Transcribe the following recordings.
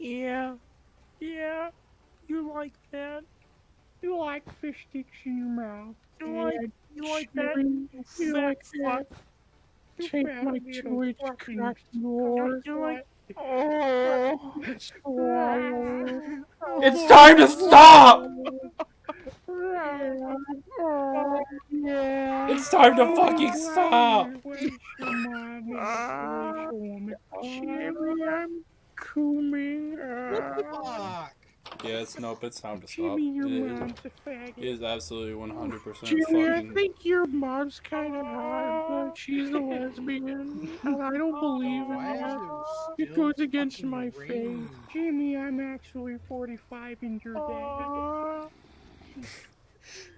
Yeah. Yeah. You like that? You like fish sticks in your mouth? You like you like that? You like that? Take my toy to crack yours. You like Oh, It's time to stop! It's time to fucking oh, stop! I'm coming. Fuck. Yes, nope, it's time to stop. Jimmy, your It is- mom's a faggot. it is absolutely 100% Jimmy, I think your mom's kind of hot, but she's a lesbian, and I don't oh, believe in Why is that. it It goes against fucking my faith. raining? Jimmy, I'm actually 45 and you're dead.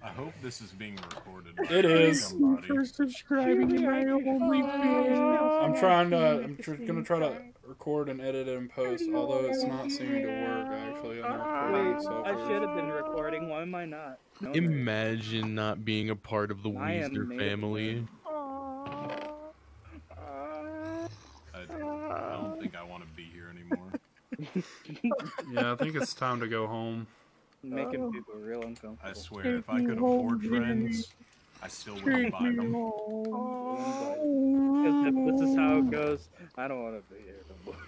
I hope this is being recorded. It is. Somebody. For subscribing to my OnlyFans. I'm trying to. I'm tr- gonna try to record and edit it and post, although it's not seeming to work actually on the ah, recording Wait, software. I should have been recording. Why am I not? No, no. Imagine not being a part of the I Wheezer made family. I, I don't think I want to be here anymore. Yeah, I think it's time to go home. Making oh. people real uncomfortable. I swear, if I could afford friends, I still wouldn't buy them. Because if this is how it goes, I don't want to be here no more.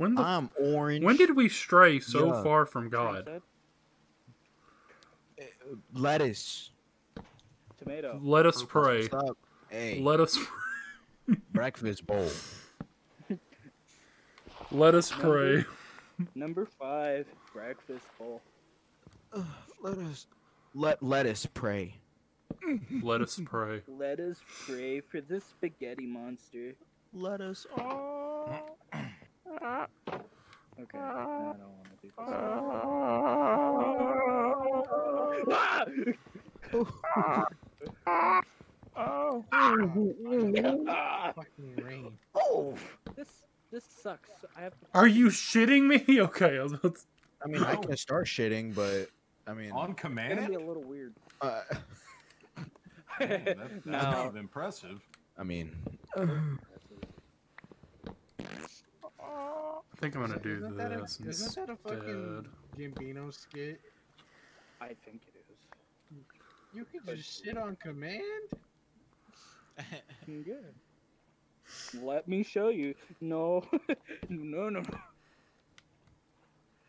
When the I'm orange. when did we stray so Yeah. far from God? lettuce? Tomato. Let us pray. What's? Hey, Let us breakfast bowl. let us pray. Number five, breakfast bowl. Let us let let us pray. Let us pray. Let us pray for the spaghetti monster. Let us. Okay, I don't want to do this. Fucking rain. Oh, this this sucks. I have to. Are you shitting me? Okay, I was about to- I mean, I can start shitting, but I mean, On It's gonna command? be a little weird. uh, That, that's no. kind of impressive. I mean, I think I'm gonna do Isn't that, a, this isn't that a fucking instead. Gambino skit? I think it is. You could just shit on command? Good. Let me show you. No, No, no, no.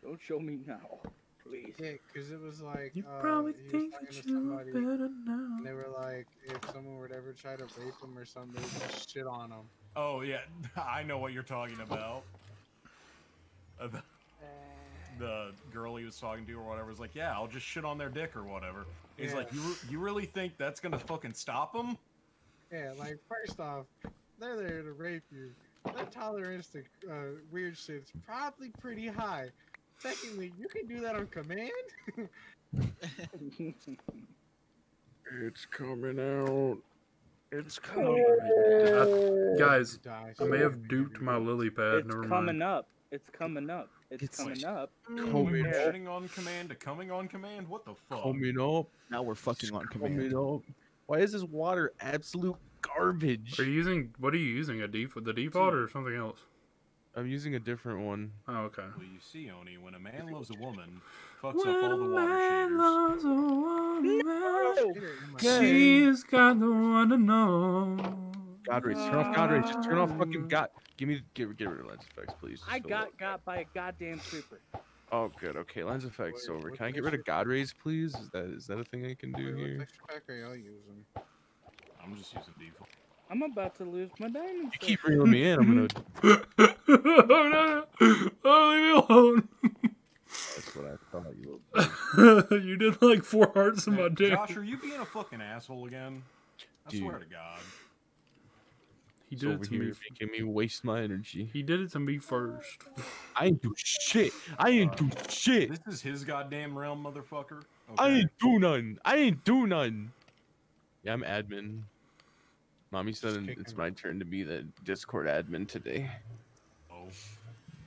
Don't show me now, please. Yeah, because it was like You uh, probably he was think talking that to you somebody, better now. and they were like, if someone would ever try to rape him or something, they would just shit on him. Oh, yeah, I know what you're talking about. Uh, the, the girl he was talking to or whatever was like, yeah, I'll just shit on their dick or whatever. He's Yeah. like, you, re- you really think that's gonna fucking stop them? Yeah, like first off, they're there to rape you. Their tolerance to uh, weird shit's probably pretty high. Secondly, you can do that on command. It's coming out. It's I- guys, I may have duped my lily pad. It's Never coming mind. up. It's coming up. It's, It's- coming up. Coming from shitting on command to coming on command? What the fuck? coming up. Now we're fucking on command. Coming command. up. Why is this water absolute garbage? Are you using what are you using? A default, the default or something else? I'm using a different one. Oh, okay. Well, you see, Oni, when a man loves a woman, fucks up all the water shaders. She's got the one to know. God rays, turn off God rays. Just turn off fucking God. Give me, get, get rid of lens effects, please. Just I got it. got by a goddamn creeper. Oh, good. Okay, lens effects Wait, over. Can I get rid of God rays, please? Is that is that a thing I can do Wait, what here? texture pack are y'all using? I'm just using default. I'm about to lose my diamond. You keep bringing me in. I'm gonna. oh, no. oh, leave me alone. That's what I thought you. Would. you did like four hearts in my Man, dick. Josh, are you being a fucking asshole again? I Dude. swear to God. He He's did it over to me. here making me waste my energy. He did it to me first. I ain't do shit. I ain't uh, do shit. This is his goddamn realm, motherfucker. I ain't do none. I ain't do none. Yeah, I'm admin. Mommy said it's my turn to be the Discord admin today. Oh.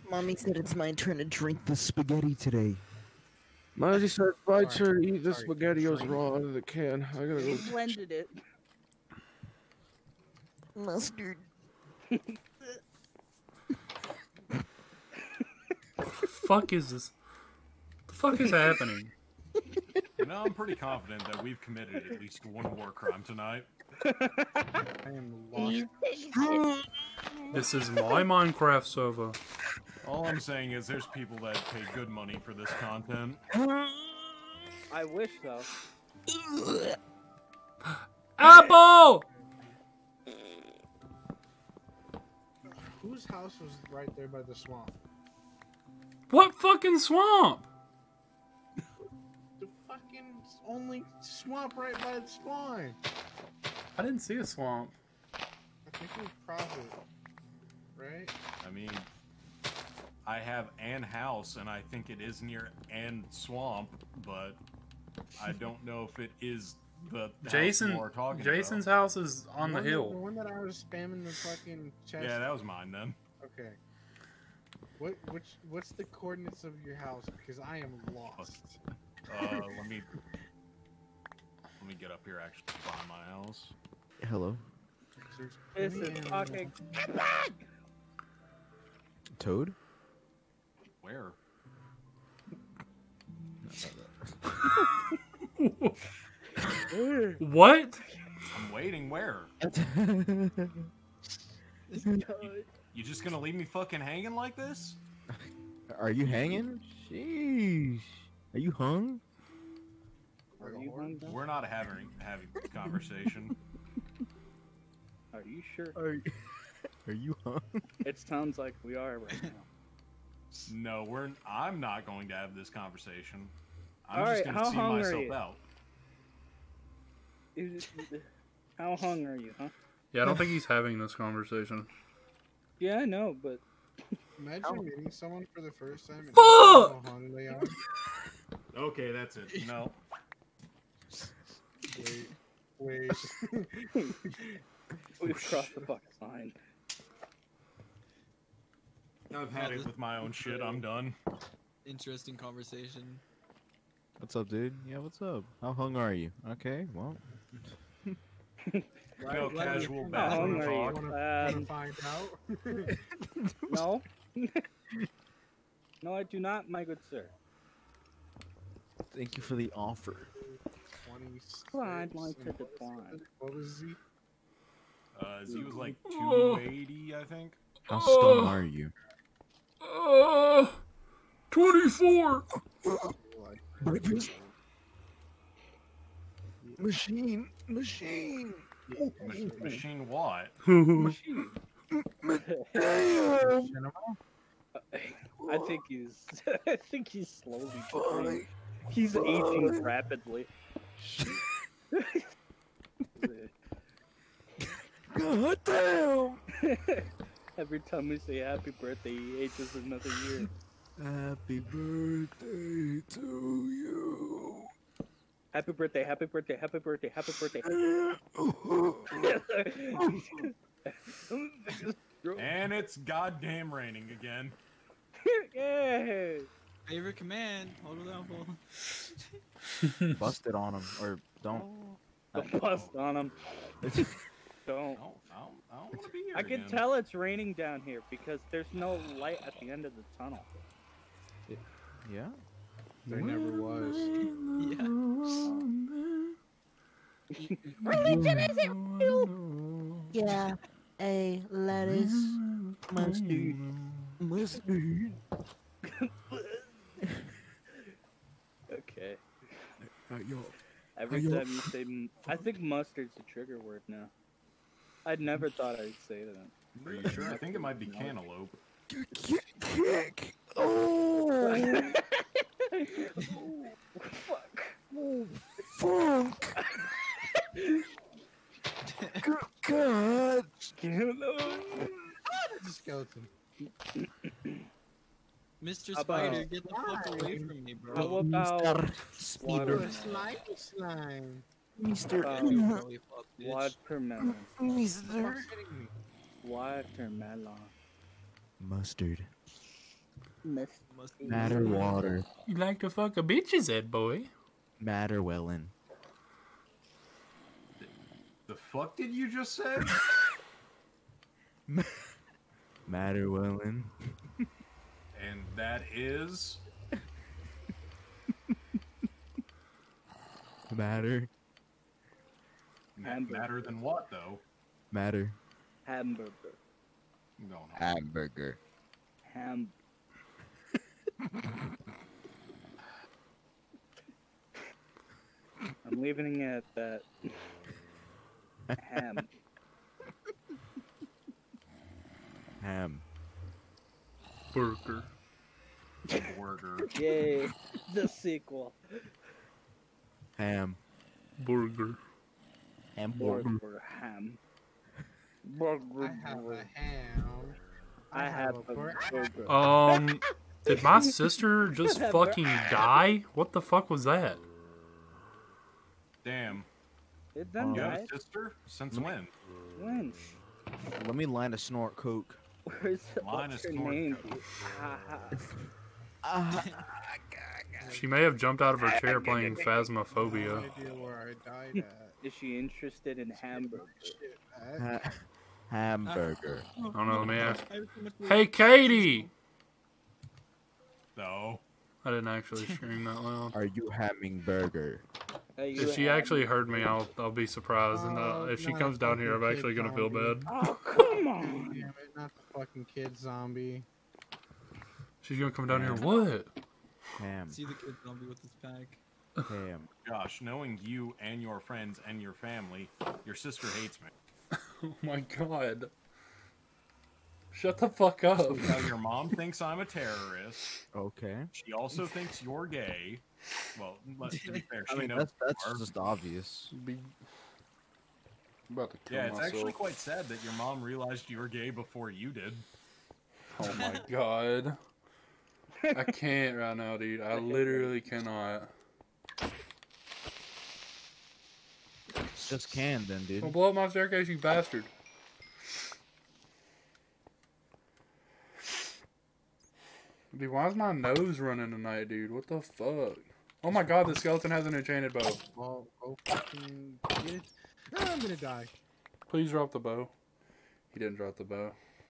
Mommy said it's my turn to drink the spaghetti today. Mommy said it's my turn to eat the Sorry, spaghettios raw out of the can. I gotta go. They blended it. Mustard. fuck is this? The fuck is happening? You know, I'm pretty confident that we've committed at least one war crime tonight. I am lost. This is my Minecraft server. All I'm saying is there's people that pay good money for this content. I wish so. Apple! Whose house was right there by the swamp? What fucking swamp? The fucking only swamp right by the spawn. I didn't see a swamp. I think it was profit. Right? I mean, I have an house, and I think it is near an swamp, but I don't know if it is the house Jason, you are talking Jason's about. house is on the one that- hill. The one that I was spamming the fucking chest. Yeah, that was mine then. Okay. What which what's the coordinates of your house? Because I am lost. Uh, let me let me get up here. Actually, find my house. Hello, This is talking. Toad. Where? What? I'm waiting. Where? You just gonna leave me fucking hanging like this? Are you hanging? Sheesh. Are you hung? Are you hung down? We're not having having conversation. Are you sure? Are you, are you hung? It sounds like we are right now. No, we're. I'm not going to have this conversation. I'm All just right, gonna how see hung are myself you? out. Is- How hung are you, huh? Yeah, I don't think he's having this conversation. Yeah, I know, but Imagine meeting someone for the first time and Fuck! how hung they are. Okay, that's it. No. Wait, wait. we've crossed the fucking line. I've had it with my own shit. I'm done. Interesting conversation. What's up, dude? Yeah, what's up? How hung are you? Okay, well. No casual bathroom talk. you? Wanna Um, find out? no. no, I do not, my good sir. Thank you for the offer. 26, Climb like to and the what was blind. it? What he? Uh, Z was like Oh. 280, I think. How Oh. stung are you? Uh, 24. Breakfast. Machine. Machine. Mach- machine what? Machine. I think he's. I think he's slowly. decaying. He's aging rapidly. God damn. Every time we say happy birthday, he ages another year. Happy birthday to you. Happy birthday! Happy birthday! Happy birthday! Happy birthday! And it's goddamn raining again. Yay! Favorite command. Hold it down, Paul. Bust it on him, or don't. Don't oh. bust on him. Don't. I don't, I don't, I don't want to be here I can again. tell it's raining down here because there's no light at the end of the tunnel. Yeah. There never was. yes religion is real Yeah. A lettuce. Mustard. Mustard. Okay. Uh, yo. Every Are you- time you say, m- I think mustard's a trigger word now. I'd never thought I'd say that. Are you sure? I think it might be cantaloupe. Kick. Kick. Oh. Fuck. oh. Funk. Good God. The skeleton. Mr. How Spider, about- get the fuck away from me, bro. How about Mr. Speeder. watermelon? Slime, slime. Mr. Really fuck, bitch. Watermelon. Mr. What's hitting me? Watermelon. Mustard. Miss. Must be Matter water. You like to fuck a bitch's head, boy. Matter wellin. The fuck did you just say? Matter wellin. And That is Matter. Hamburger. matter than what though? Matter. Hamburger. No, no. Hamburger. Ham. I'm leaving it at that. Ham. Ham. Burger. Burger. Yay! The sequel. Ham. Burger. Hamburger. Burger ham. Burger. I have a ham. I have a bur- burger. Um, did my sister just fucking die? What the fuck was that? Damn. Did them You have a sister? Since when? When? Let me line a snort coke. Where's Mine what's is her North name? Coast. Ha, ha. She may have jumped out of her chair playing Phasmophobia. idea where I died at. Is she interested in hamburger? Shit, hamburger. I don't know, let me ask. I have so much Hey, Katie! No. I didn't actually scream that loud. Are you hamming burger? You If she actually heard me, I'll I'll be surprised. And uh, Oh, if she comes down here, I'm actually gonna feel bad. Oh come on! Damn it, not the fucking kid zombie. She's gonna come down here. What? Ham. See the kid zombie with his pack. Ham. Josh, knowing you and your friends and your family, your sister hates me. Oh my god. Shut the fuck up. Now your mom thinks I'm a terrorist. Okay. She also thinks you're gay. Well, let's be fair, she I mean, knows that's that's just obvious. Be- about to kill Yeah, it's myself. actually quite sad that your mom realized you were gay before you did. Oh my god. I can't right now, dude. I literally cannot. Just can then, dude. Don't blow up my staircase, you bastard. Dude, why is my nose running tonight, dude? What the fuck? Oh my god, the skeleton has an enchanted bow. Well, go fucking get it. Ah, I'm gonna die. Please drop the bow. He didn't drop the bow.